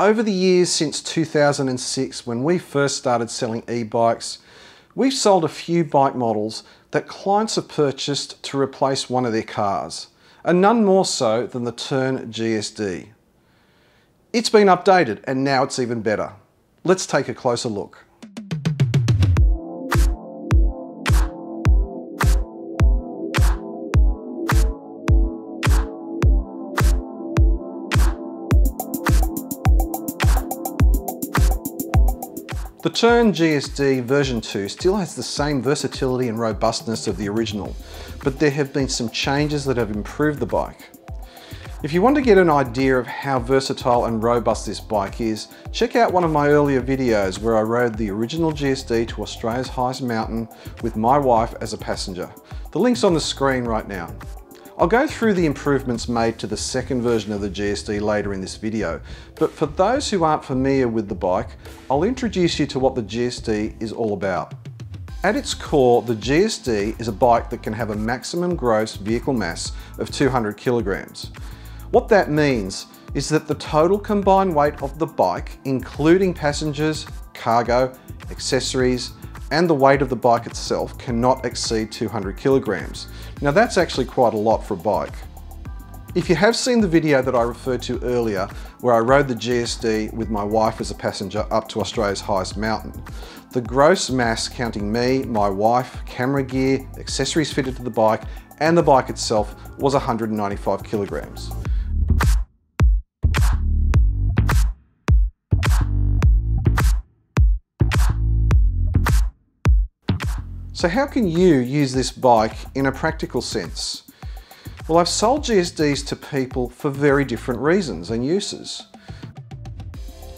Over the years since 2006, when we first started selling e-bikes, we've sold a few bike models that clients have purchased to replace one of their cars, and none more so than the Tern GSD. It's been updated and now it's even better. Let's take a closer look. The Tern GSD version 2 still has the same versatility and robustness of the original, but there have been some changes that have improved the bike. If you want to get an idea of how versatile and robust this bike is, check out one of my earlier videos where I rode the original GSD to Australia's highest mountain with my wife as a passenger. The link's on the screen right now. I'll go through the improvements made to the second version of the GSD later in this video, but for those who aren't familiar with the bike, I'll introduce you to what the GSD is all about. At its core, the GSD is a bike that can have a maximum gross vehicle mass of 200 kilograms. What that means is that the total combined weight of the bike, including passengers, cargo, accessories, and the weight of the bike itself cannot exceed 200 kilograms. Now that's actually quite a lot for a bike. If you have seen the video that I referred to earlier, where I rode the GSD with my wife as a passenger up to Australia's highest mountain, the gross mass counting me, my wife, camera gear, accessories fitted to the bike, and the bike itself was 195 kilograms. So how can you use this bike in a practical sense? Well, I've sold GSDs to people for very different reasons and uses.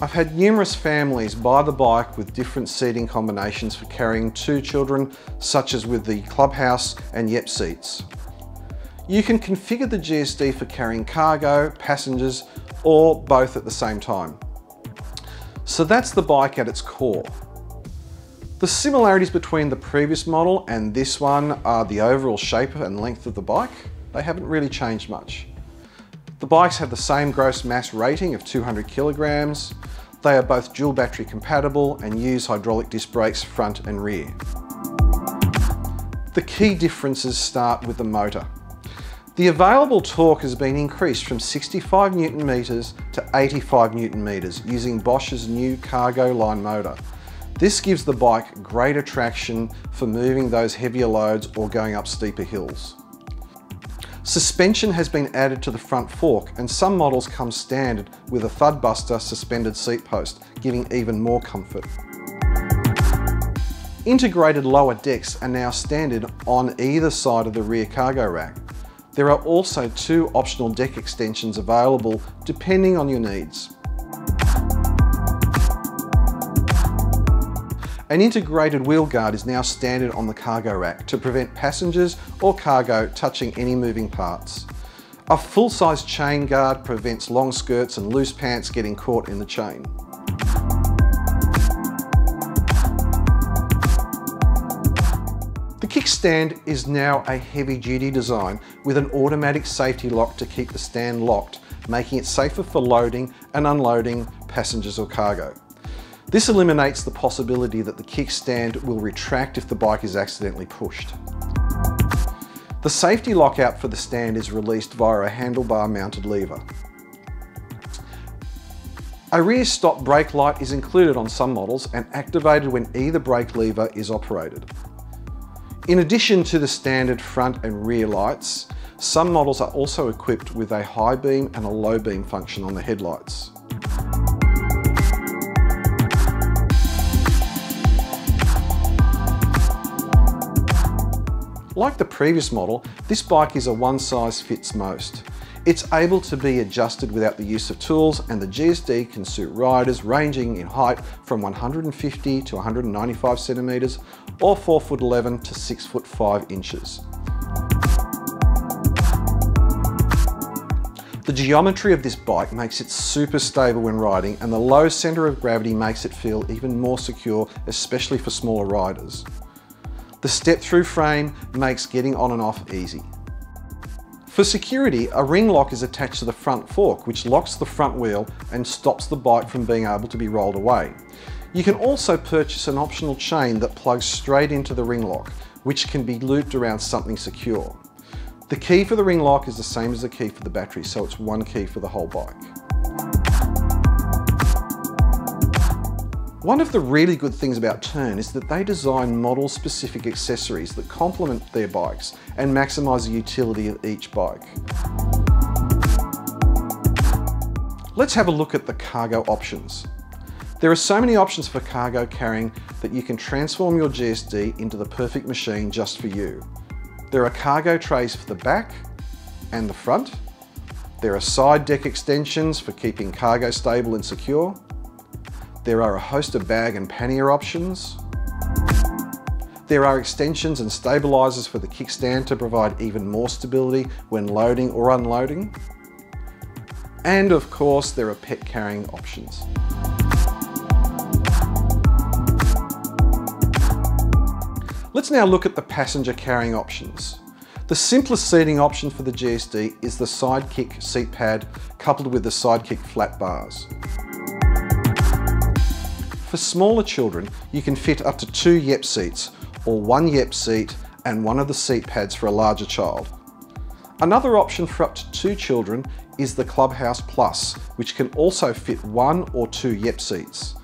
I've had numerous families buy the bike with different seating combinations for carrying two children, such as with the Clubhouse and Yepp seats. You can configure the GSD for carrying cargo, passengers, or both at the same time. So that's the bike at its core. The similarities between the previous model and this one are the overall shape and length of the bike. They haven't really changed much. The bikes have the same gross mass rating of 200 kilograms. They are both dual battery compatible and use hydraulic disc brakes front and rear. The key differences start with the motor. The available torque has been increased from 65 newton meters to 85 newton meters using Bosch's new cargo line motor. This gives the bike greater traction for moving those heavier loads or going up steeper hills. Suspension has been added to the front fork and some models come standard with a Thudbuster suspended seat post, giving even more comfort. Integrated lower decks are now standard on either side of the rear cargo rack. There are also two optional deck extensions available depending on your needs. An integrated wheel guard is now standard on the cargo rack to prevent passengers or cargo touching any moving parts. A full-size chain guard prevents long skirts and loose pants getting caught in the chain. The kickstand is now a heavy-duty design with an automatic safety lock to keep the stand locked, making it safer for loading and unloading passengers or cargo. This eliminates the possibility that the kickstand will retract if the bike is accidentally pushed. The safety lockout for the stand is released via a handlebar mounted lever. A rear stop brake light is included on some models and activated when either brake lever is operated. In addition to the standard front and rear lights, some models are also equipped with a high beam and a low beam function on the headlights. Like the previous model, this bike is a one size fits most. It's able to be adjusted without the use of tools and the GSD can suit riders ranging in height from 150 to 195 centimetres or 4 foot 11 to 6 foot 5 inches. The geometry of this bike makes it super stable when riding and the low centre of gravity makes it feel even more secure, especially for smaller riders. The step-through frame makes getting on and off easy. For security, a ring lock is attached to the front fork, which locks the front wheel and stops the bike from being able to be rolled away. You can also purchase an optional chain that plugs straight into the ring lock, which can be looped around something secure. The key for the ring lock is the same as the key for the battery, so it's one key for the whole bike. One of the really good things about Tern is that they design model-specific accessories that complement their bikes and maximise the utility of each bike. Let's have a look at the cargo options. There are so many options for cargo carrying that you can transform your GSD into the perfect machine just for you. There are cargo trays for the back and the front. There are side deck extensions for keeping cargo stable and secure. There are a host of bag and pannier options. There are extensions and stabilizers for the kickstand to provide even more stability when loading or unloading. And of course, there are pet carrying options. Let's now look at the passenger carrying options. The simplest seating option for the GSD is the Sidekick seat pad coupled with the Sidekick flat bars. For smaller children, you can fit up to two Yepp seats, or one Yepp seat and one of the seat pads for a larger child. Another option for up to two children is the Clubhouse Plus, which can also fit one or two Yepp seats.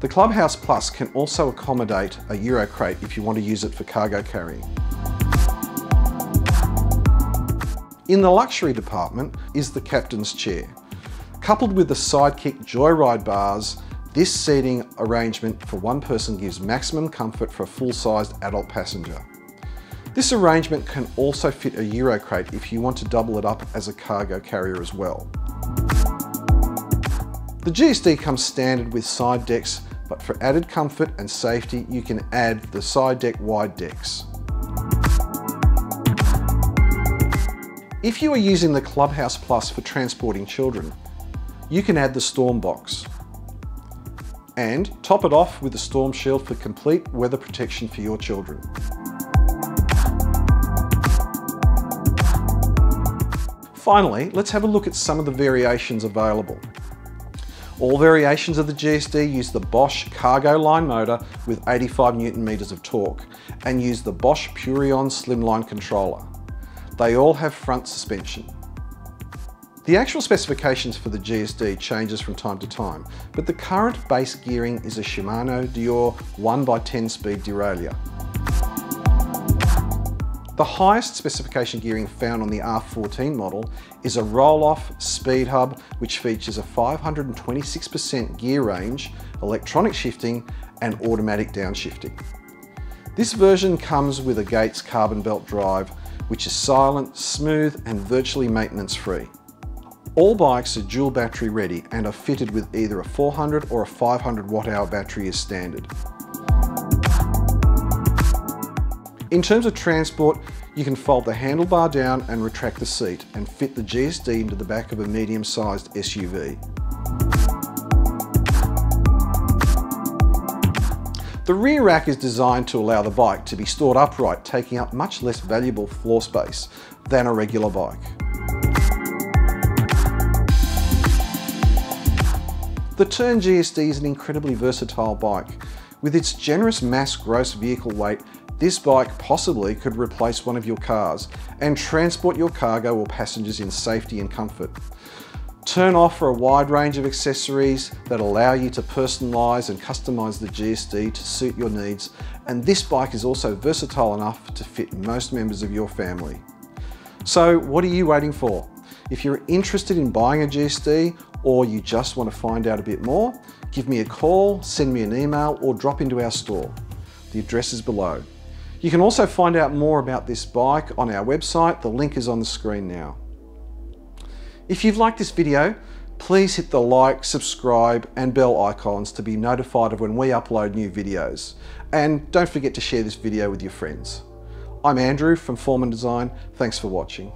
The Clubhouse Plus can also accommodate a Euro crate if you want to use it for cargo carrying. In the luxury department is the captain's chair. Coupled with the Sidekick Joyride bars this seating arrangement for one person gives maximum comfort for a full-sized adult passenger. This arrangement can also fit a Eurocrate if you want to double it up as a cargo carrier as well. The GSD comes standard with side decks, but for added comfort and safety, you can add the side deck wide decks. If you are using the Clubhouse Plus for transporting children, you can add the Storm Box and top it off with a storm shield for complete weather protection for your children. Finally, let's have a look at some of the variations available. All variations of the GSD use the Bosch cargo line motor with 85 newton meters of torque and use the Bosch Purion slimline controller. They all have front suspension. The actual specifications for the GSD changes from time to time, but the current base gearing is a Shimano Deore 1x10 speed derailleur. The highest specification gearing found on the R14 model is a Rohloff speed hub which features a 526% gear range, electronic shifting and automatic downshifting. This version comes with a Gates carbon belt drive which is silent, smooth and virtually maintenance free. All bikes are dual battery ready and are fitted with either a 400 or a 500 watt hour battery as standard. In terms of transport, you can fold the handlebar down and retract the seat and fit the GSD into the back of a medium-sized SUV. The rear rack is designed to allow the bike to be stored upright, taking up much less valuable floor space than a regular bike. The Tern GSD is an incredibly versatile bike. With its generous mass gross vehicle weight, this bike possibly could replace one of your cars and transport your cargo or passengers in safety and comfort. Tern offer a wide range of accessories that allow you to personalise and customise the GSD to suit your needs and this bike is also versatile enough to fit most members of your family. So what are you waiting for? If you're interested in buying a GSD or you just want to find out a bit more, give me a call, send me an email or drop into our store. The address is below. You can also find out more about this bike on our website. The link is on the screen now. If you've liked this video, please hit the like, subscribe and bell icons to be notified of when we upload new videos. And don't forget to share this video with your friends. I'm Andrew from Form and Design. Thanks for watching.